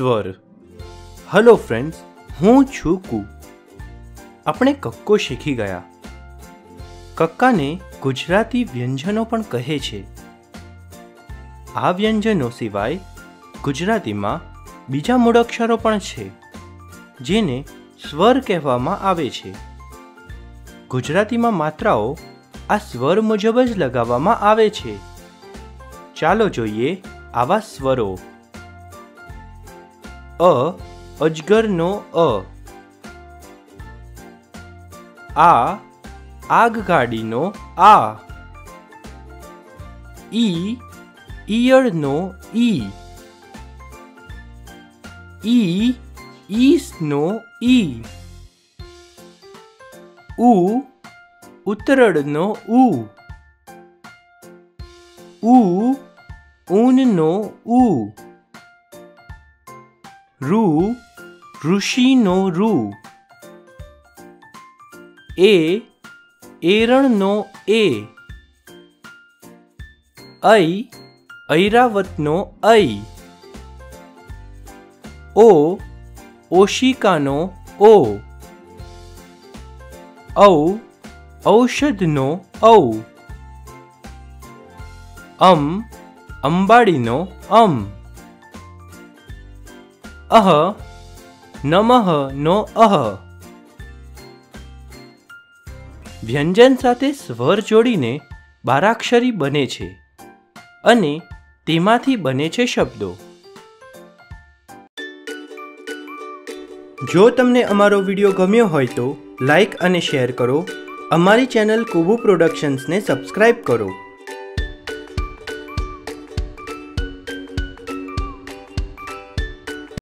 સ્વર. Hello friends હું છું કુ. આપણે કક્કો શીખી ગયા. કક્કાને ગુજરાતી વ્યંજનો પણ કહે છે. આ વ્યંજનો સિવાય ગુજરાતીમાં બીજા મૂળાક્ષરો પણ છે, જેને સ્વર કહેવામાં આવે છે. ગુજરાતીમાં માત્રાઓ આ સ્વર મુજબ જ લગાવવામાં આવે છે. ચાલો જોઈએ આવા સ્વરો. અ, અજગરનો અ. આ, આગગાડીનો આ. ઈ, ઈયળનો ઈ. ઈ, ઈસનો ઈ. ઉ ઉતરડનો ઉ. ઉ, ઊનનો ઉ. રૂ ઋષિનો રૂ એ એરણનો એ. ઐ ઐરાવતનો ઐ. ઓ ઓશિકાનો ઓ. ઔ ઔષધનો ઔ. અમ અંબાડીનો અમ. અહ, નમઃ, નો અહ. વ્યંજન સાથે સ્વર જોડીને બારાક્ષરી બને છે અને તેમાંથી બને છે શબ્દો. જો તમને અમારો વીડિયો ગમ્યો હોય તો લાઈક અને શેર કરો. અમારી ચેનલ કુબુ પ્રોડક્શન્સને સબસ્ક્રાઈબ કરો.